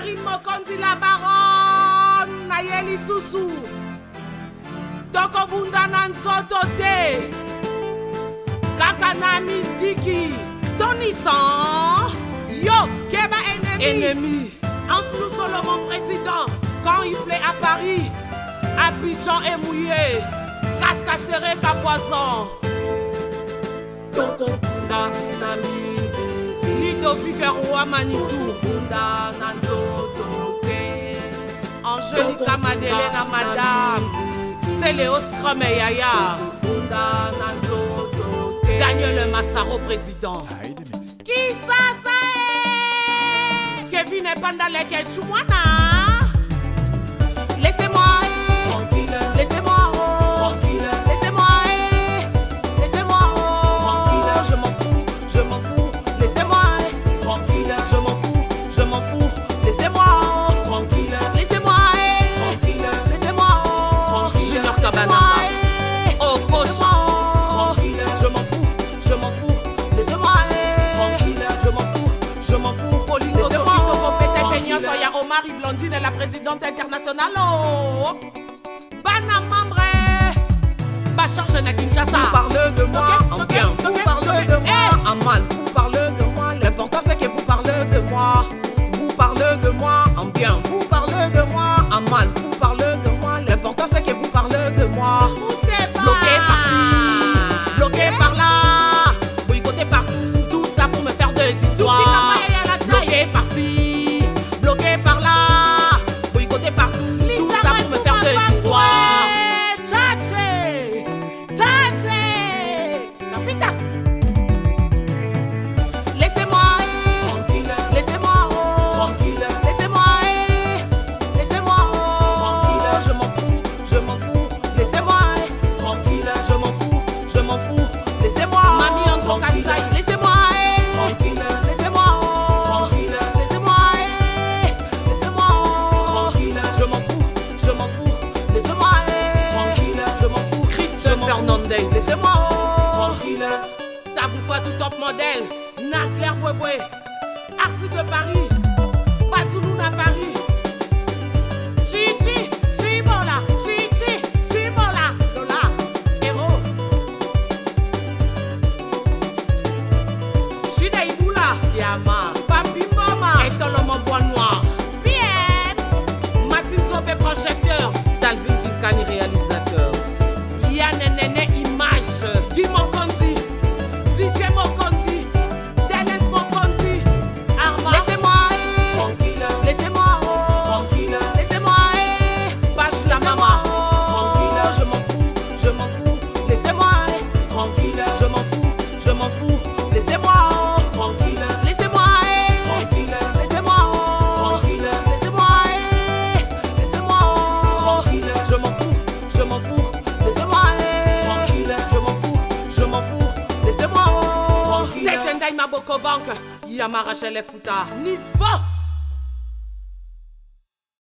marine mokonzi la baron na ye lisusu tokobunda na nzoto te kaka na miziki tonisan yo keba ennemi, ennemi. Anselou Solomon président quand il plaît à Paris Abidjan est mouillé Cascasseré ta poisson Tokobunda na miziki tofika roi manitu bunda na nzoto te angelika madele na madame sele oscrome yaya bunda na nzoto te daniel masaro président kisasa ah, kevin epandaleke chumwana Oh, Tranquille, je m'en fous, je m'en fous. Tranquille, je m'en fous, je m'en fous. Pauline Soya Omarie Blondine, la présidente internationale. Oh. Banamambre. Bachar, je n'ai Vous parlez de moi en bien, de moi en mal. C'est moi Tranquille T'as bouffé tout top modèle clair Claire Boué Arsi de Paris Bazoulou à Paris Il ma bocobanque, banque. Yamara, je Niveau!